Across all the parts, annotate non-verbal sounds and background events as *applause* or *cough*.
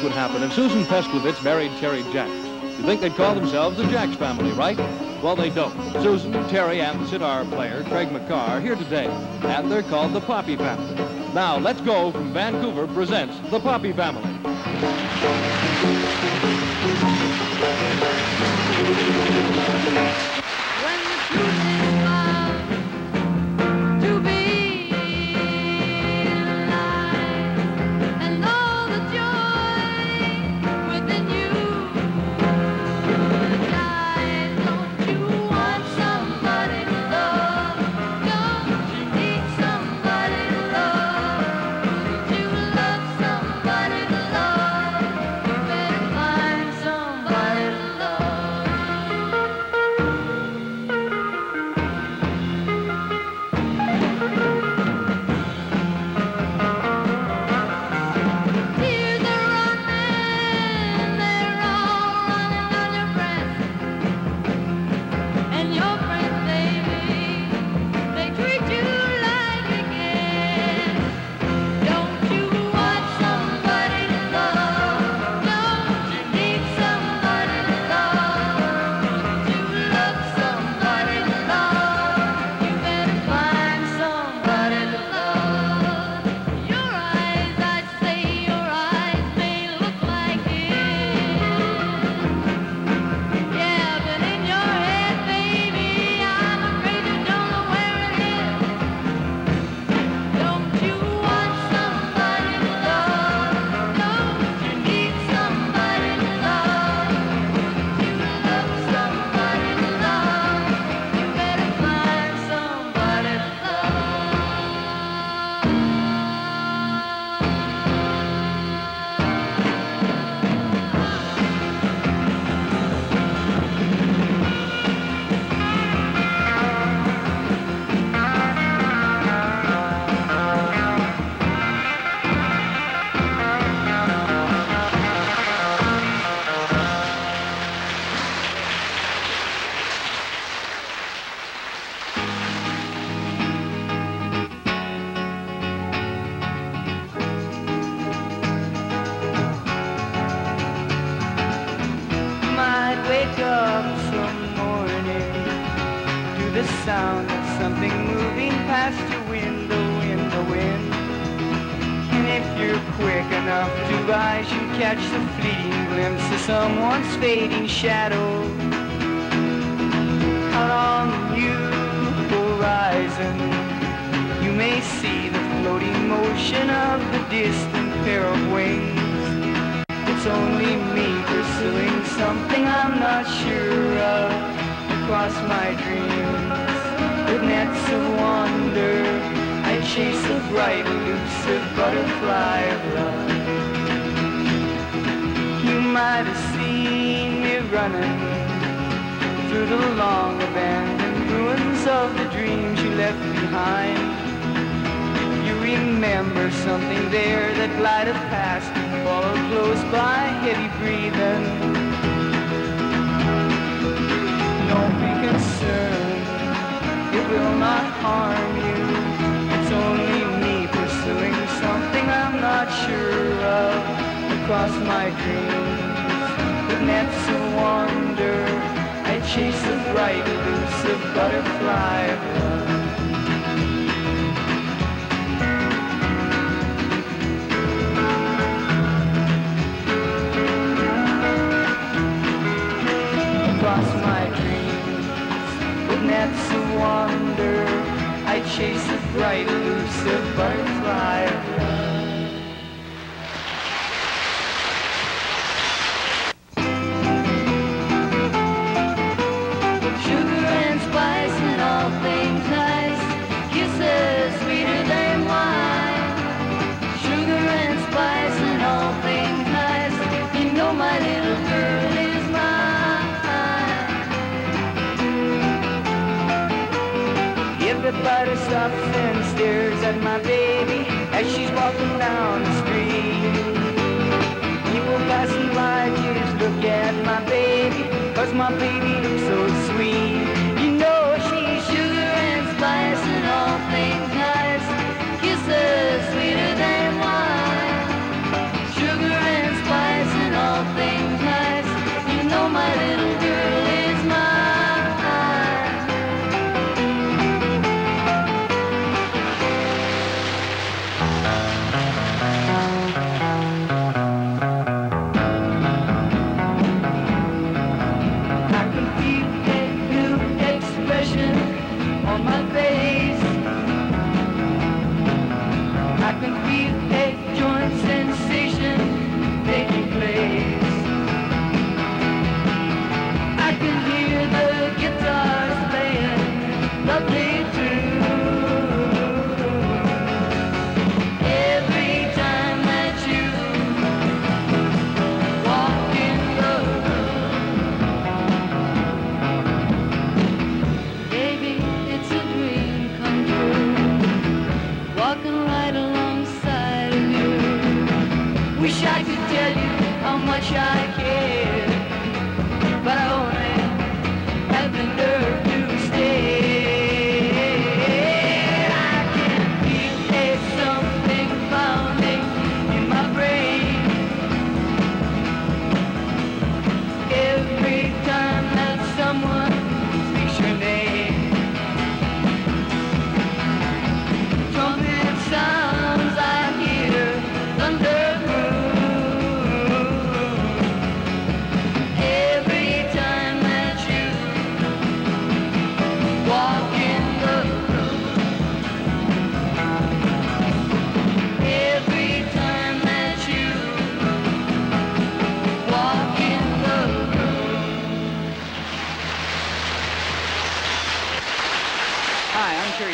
think would happen if Susan Pesklevits married Terry Jacks? You think they'd call themselves the Jacks family, right? Well, they don't. Susan, Terry, and the sitar player, Craig McCaw, are here today, and they're called the Poppy family. Now, Let's Go from Vancouver presents the Poppy family. Sound of something moving past your window in the wind. And if you're quick enough to rise, you catch the fleeting glimpse of someone's fading shadow. On the new horizon, you may see the floating motion of the distant pair of wings. It's only me pursuing something I'm not sure of across my dreams of wonder. I chase a bright, elusive butterfly of love. You might have seen me running through the long abandoned ruins of the dreams you left behind. You remember something there that glided past, followed close by heavy breathing. Don't be concerned will not harm you. It's only me pursuing something I'm not sure of across my dreams. With nets of wonder, I chase a bright, elusive butterfly. Across my dreams, with nets wonder, I chase a bright, elusive butterfly stops and stares at my baby as she's walking down the street. People passing by just look at my baby, cause my baby looks so sweet.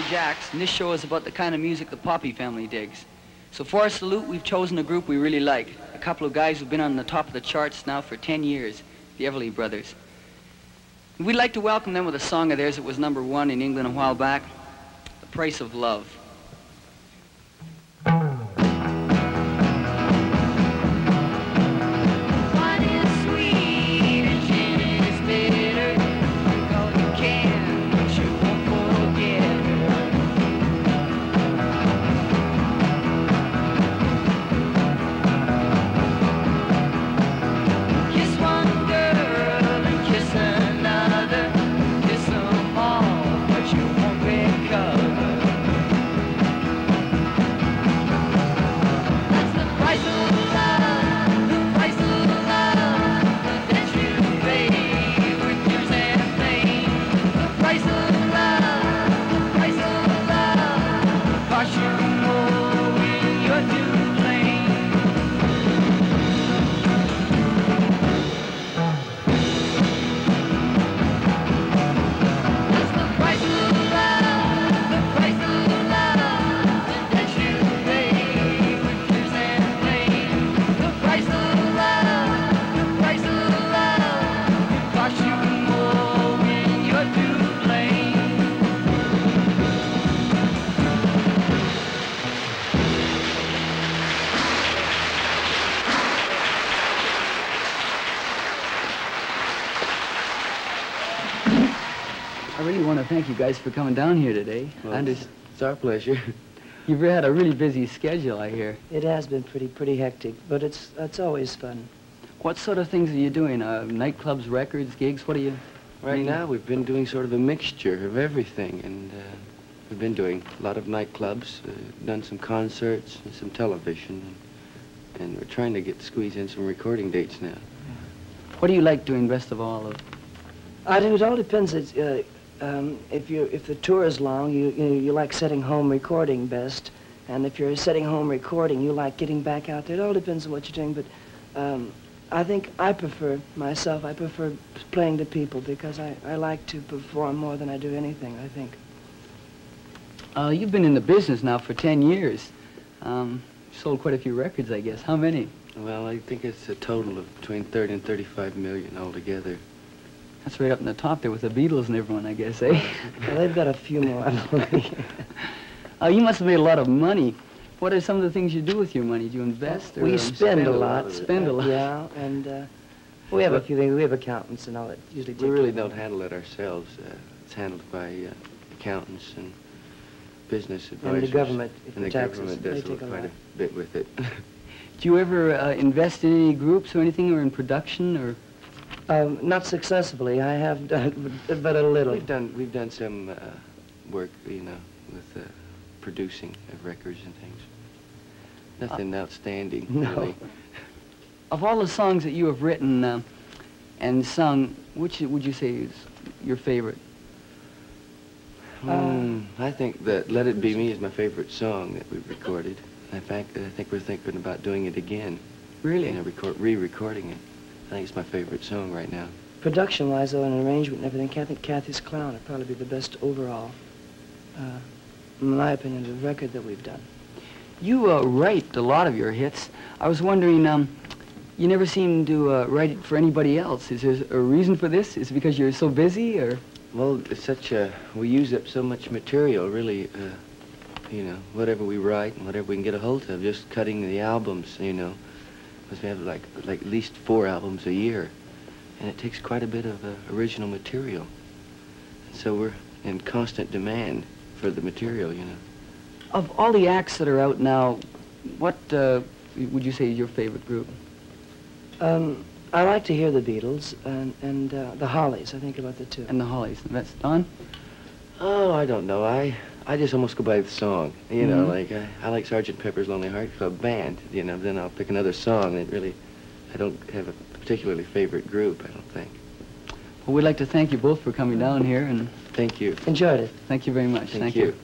Jacks, and this show is about the kind of music the Poppy family digs. So for our salute, we've chosen a group we really like. A couple of guys who've been on the top of the charts now for 10 years, the Everly Brothers. We'd like to welcome them with a song of theirs that was number one in England a while back, The Price of Love. To thank you guys for coming down here today. Well, I just, It's our pleasure. *laughs* you've had a really busy schedule, I hear. It has been pretty pretty hectic, but it's it's always fun. What sort of things are you doing? Uh, nightclubs, records, gigs? What are you? Right Mm. now, we've been doing sort of a mixture of everything, and uh, we've been doing a lot of nightclubs, uh, done some concerts, and some television, and, and we're trying to get squeeze in some recording dates now. What do you like doing best of all? Of? I think it all depends. It's, uh, um, if you if the tour is long, you you, you like setting home recording best, and if you're setting home recording, you like getting back out there. It all depends on what you're doing, but. Um, I think I prefer myself. I prefer playing to people because I, I like to perform more than I do anything. I think. Uh, you've been in the business now for 10 years. Um, sold quite a few records, I guess. How many? Well, I think it's a total of between 30 and 35 million altogether. That's right up in the top there with the Beatles and everyone, I guess, eh? Well, they've got a few more. I believe. *laughs* uh, you must have made a lot of money. What are some of the things you do with your money? Do you invest? Or, We um, spend, a a lot lot. of it. Spend a lot. Yeah, and uh, we have a few things. We have accountants and all that. Usually We really care don't handle it ourselves. Uh, it's handled by uh, accountants and business advisors. And the government, And the the taxes, government they does take a quite lot. a bit with it. *laughs* Do you ever uh, invest in any groups or anything, or in production, or? Um, not successfully. I have done, *laughs* but, a little. We've done we've done some uh, work, you know, with uh, producing of records and things. Nothing outstanding, no. really. *laughs* Of all the songs that you have written uh, and sung, which would you say is your favorite? Hmm, I think that "Let It Be Me" is my favorite song that we've recorded. In fact, I think we're thinking about doing it again. Really? You know, record, re-recording it. I think it's my favorite song right now. Production-wise, though, and arrangement and everything, I think Cathy's Clown would probably be the best overall, uh, in my opinion, the record that we've done. You uh, write a lot of your hits. I was wondering, um, you never seem to uh, write it for anybody else. Is there a reason for this? Is it because you're so busy, or? Well, it's such a, we use up so much material, really, uh, you know, whatever we write and whatever we can get a hold of, just cutting the albums, you know, because we have like, like at least four albums a year, and it takes quite a bit of uh, original material. And So we're in constant demand for the material, you know. Of all the acts that are out now, what uh, would you say is your favorite group? Um, I like to hear the Beatles and, and uh, the Hollies. I think about the two. And the Hollies. That's Don? Oh, I don't know. I I just almost go by the song. You know, Mhm. like I, I like Sergeant Pepper's Lonely Heart Club Band. You know, then I'll pick another song. It really, I don't have a particularly favorite group. I don't think. Well, we'd like to thank you both for coming down here, and Thank you. Enjoyed it. thank you very much. Thank you. you.